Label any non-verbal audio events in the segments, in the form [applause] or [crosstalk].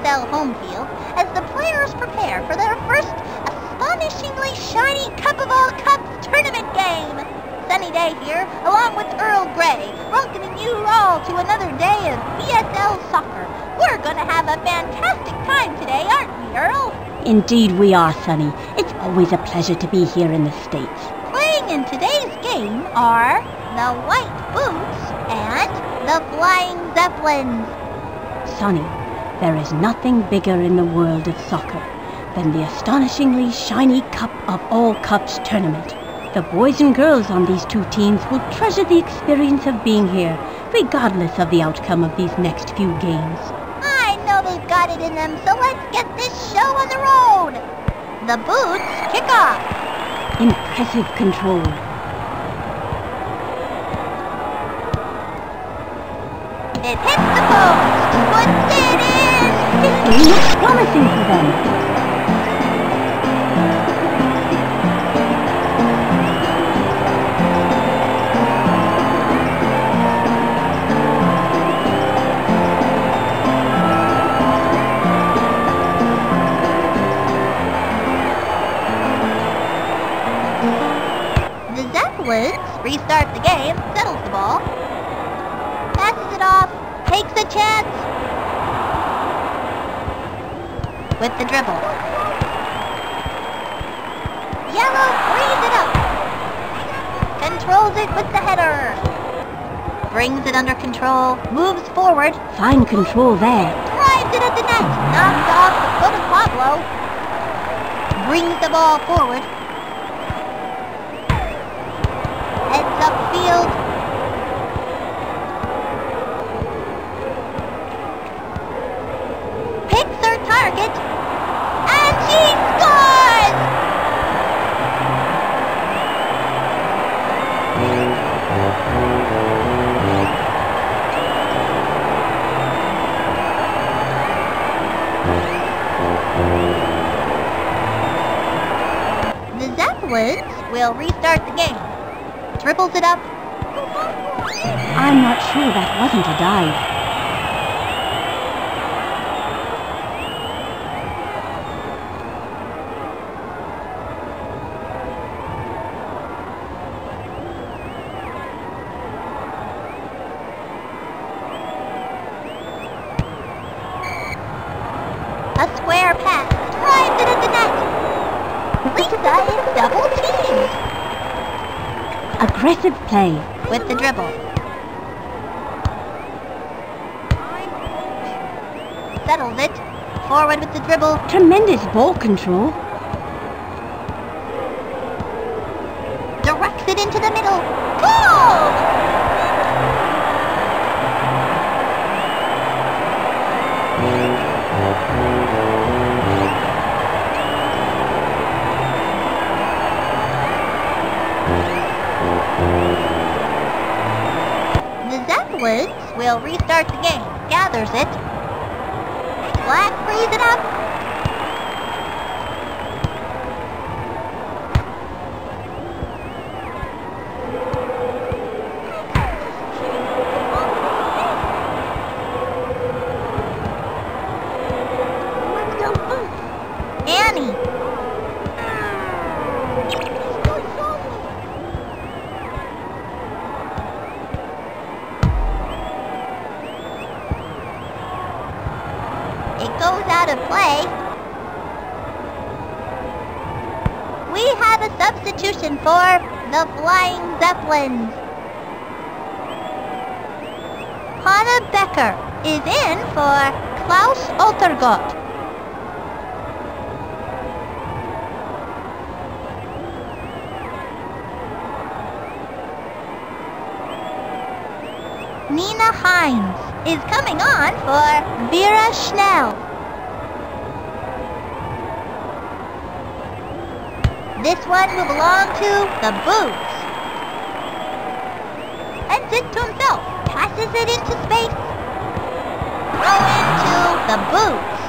BSL home field as the players prepare for their first astonishingly shiny Cup of All Cups tournament game. Sunny day here, along with Earl Grey, welcoming you all to another day of BSL soccer. We're gonna have a fantastic time today, aren't we, Earl? Indeed we are, Sunny. It's always a pleasure to be here in the States. Playing in today's game are the White Boots and the Flying Zeppelins. Sunny, there is nothing bigger in the world of soccer than the astonishingly shiny Cup of All Cups tournament. The boys and girls on these two teams will treasure the experience of being here, regardless of the outcome of these next few games. I know they've got it in them, so let's get this show on the road. The Boots kick off. Impressive control. It hits the post. Looks. The Zeppelins restart the game, settles the ball, passes it off, takes a chance with the dribble. Yellow frees it up. Controls it with the header. Brings it under control, moves forward, Fine control there. drives it at the net, knocked off the foot of Pablo. Brings the ball forward. Heads upfield. Zeppelins will restart the game. Triples it up. I'm not sure that wasn't a dive. A square pass. Drives it at the net. Lisa is double teamed Aggressive play. with the dribble. Settles it. Forward with the dribble. Tremendous ball control. Directs it into the middle. Goal! Will restart the game. Gathers it. Black frees it up. For the Flying Zeppelins. Hanna Becker is in for Klaus Altergott. Nina Hines is coming on for Vera Schnell. This one will belong to the Boots. Heads it to himself. Passes it into space. Throw into the Boots.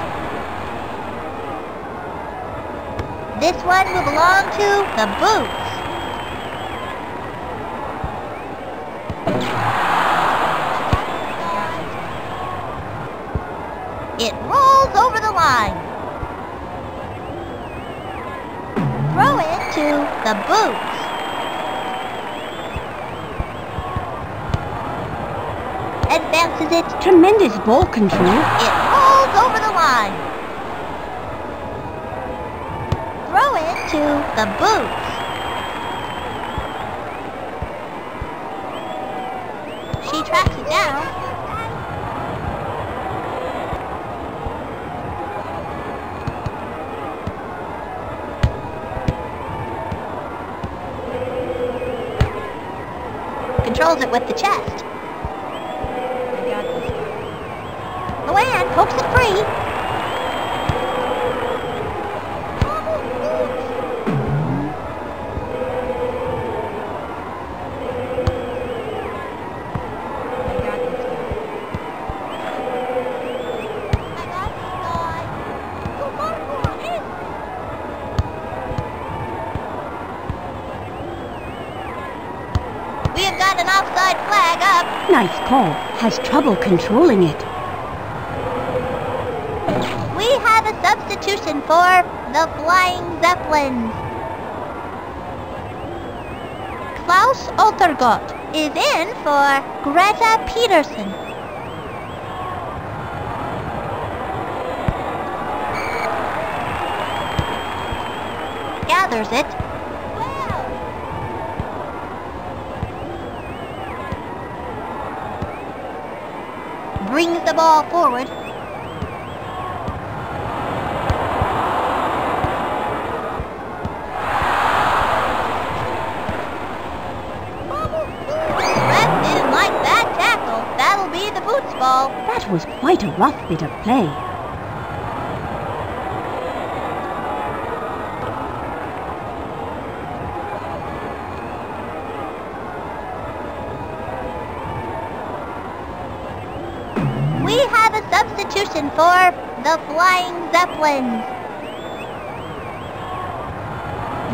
This one will belong to the Boots. It rolls over the line. The boots. Advances it. Tremendous ball control. It rolls over the line. Throw it to the boots. She tracks it down. Controls it with the chest. Luann pokes it free. Nice call. Has trouble controlling it. We have a substitution for the Flying Zeppelins. Klaus Altergott is in for Greta Peterson. Gathers it. The ball forward. Ref didn't like that tackle. That'll be the boots ball. That was quite a rough bit of play. For the Flying Zeppelins.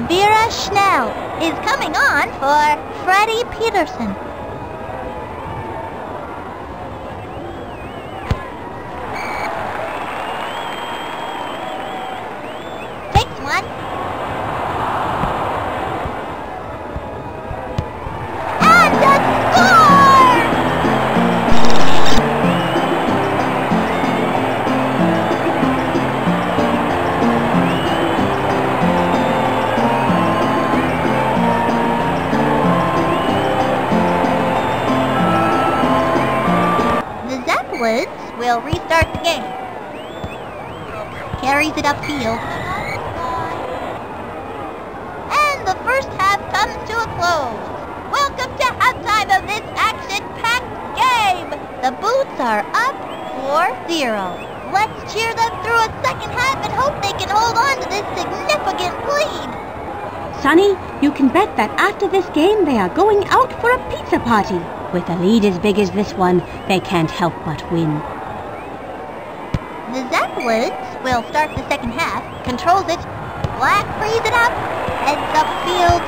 Vera Schnell is coming on for Freddie Peterson. Takes one. It upfield. And the first half comes to a close. Welcome to halftime of this action-packed game. The Boots are up 4-0. Let's cheer them through a second half and hope they can hold on to this significant lead. Sunny, you can bet that after this game they are going out for a pizza party. With a lead as big as this one, they can't help but win. The Zeppelins will start the second half, controls it. Black frees it up, heads upfield.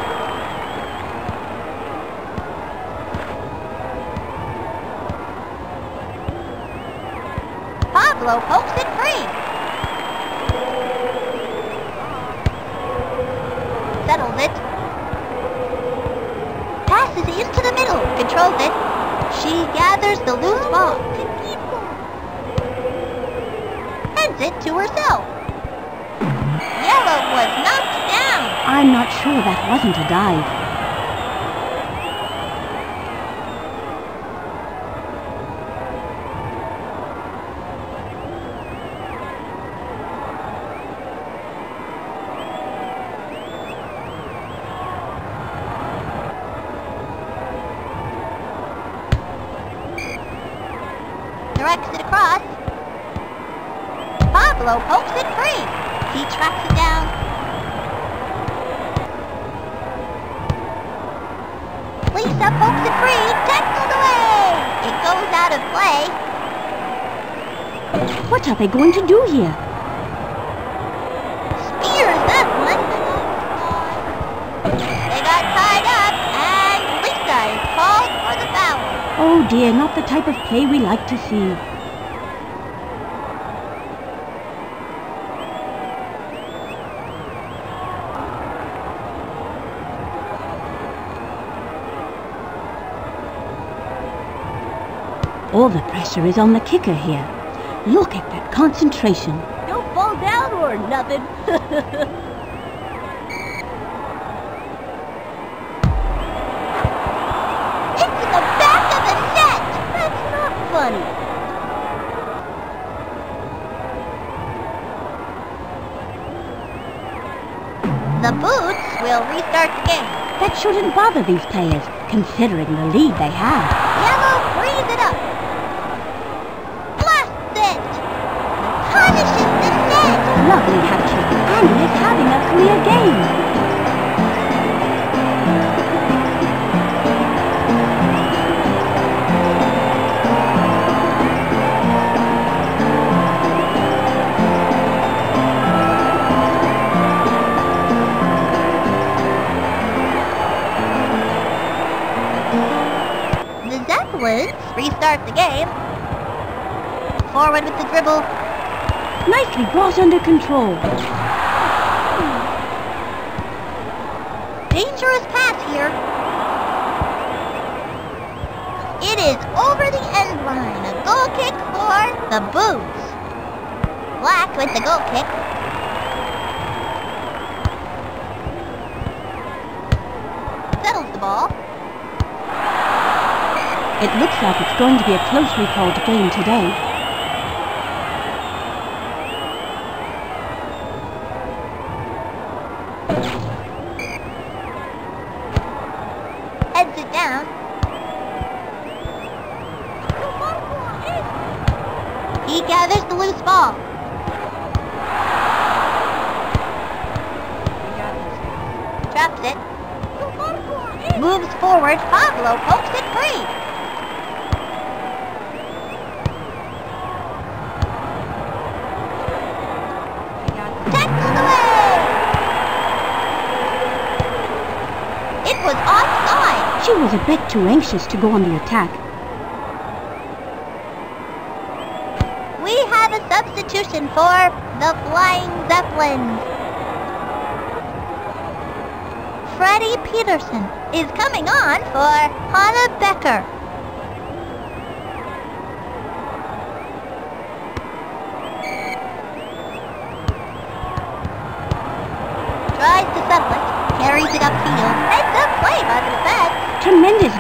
Pablo pokes it free. Settles it. Passes into the middle, controls it. She gathers the loose ball. It to herself. Yellow was knocked down. I'm not sure that wasn't a dive. Pablo pokes it free. He tracks it down. Lisa pokes it free. Tackled away. It goes out of play. What are they going to do here? Spears that one. They got tied up, and Lisa is called for the foul. Oh dear, not the type of play we like to see. All the pressure is on the kicker here. Look at that concentration. Don't fall down or nothing. [laughs] Into the back of the net! That's not funny. The Boots will restart the game. That shouldn't bother these players, considering the lead they have. Yellow frees it up. Blasts it. Punishes the Lovely hat-trick. Annie is having a clear game. The Zeppelins restart the game. Forward with the dribble. Nicely brought under control. Dangerous pass here. It is over the end line. A goal kick for the Boots. Black with the goal kick. Settles the ball. It looks like it's going to be a closely called game today. Heads it down. He gathers the loose ball. Traps it. Moves forward. Pablo pokes it free. She was a bit too anxious to go on the attack. We have a substitution for the Flying Zeppelins. Freddie Peterson is coming on for Hannah Becker.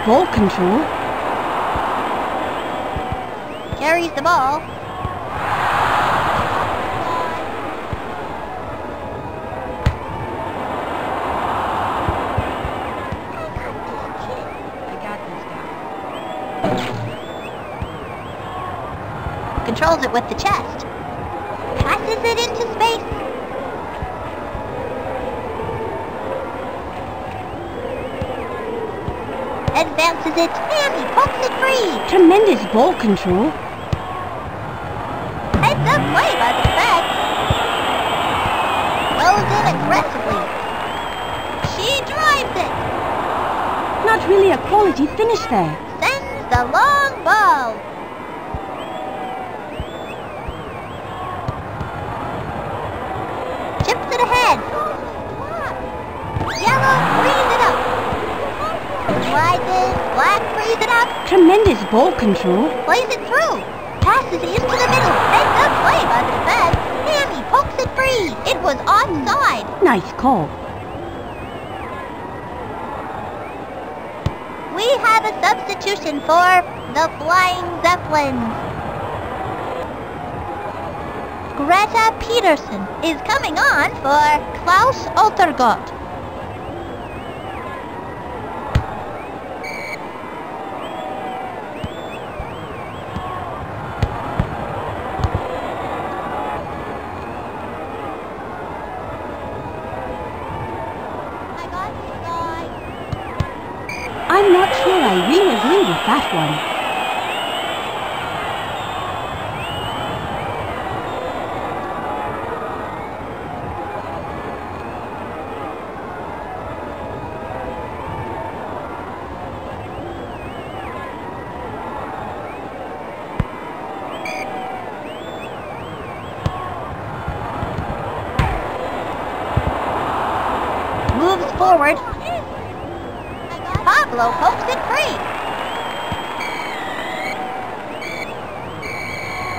Ball control. Carries the ball. Controls it with the chest. Advances it, and he pokes it free. Tremendous ball control. Heads up play by the defense. Goes in aggressively. She drives it. Not really a quality finish there. Sends the long ball. Chips it ahead. Yellow frees it up. Slides in. It up. Tremendous ball control. Plays it through. Passes into the middle. Heads up play by the defense. Hammy pokes it free. It was offside. Nice call. We have a substitution for the Flying Zeppelins. Greta Peterson is coming on for Klaus Altergott. Really agree with that one. moves forward. Pablo pokes it free.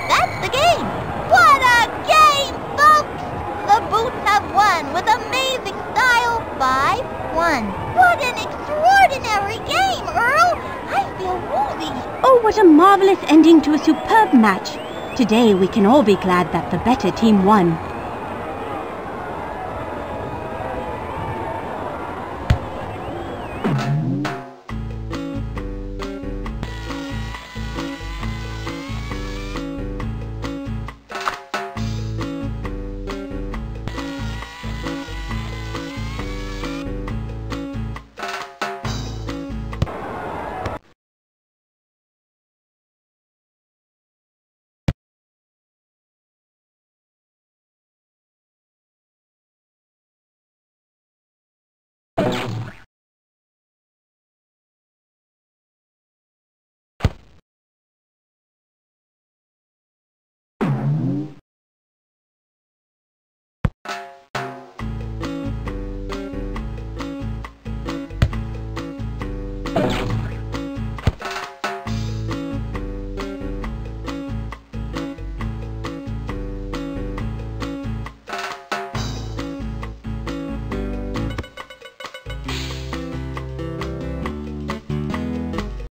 That's the game. What a game, folks! The Boots have won with amazing style 5-1. What an extraordinary game, Earl! I feel woozy. Oh, what a marvelous ending to a superb match. Today we can all be glad that the better team won.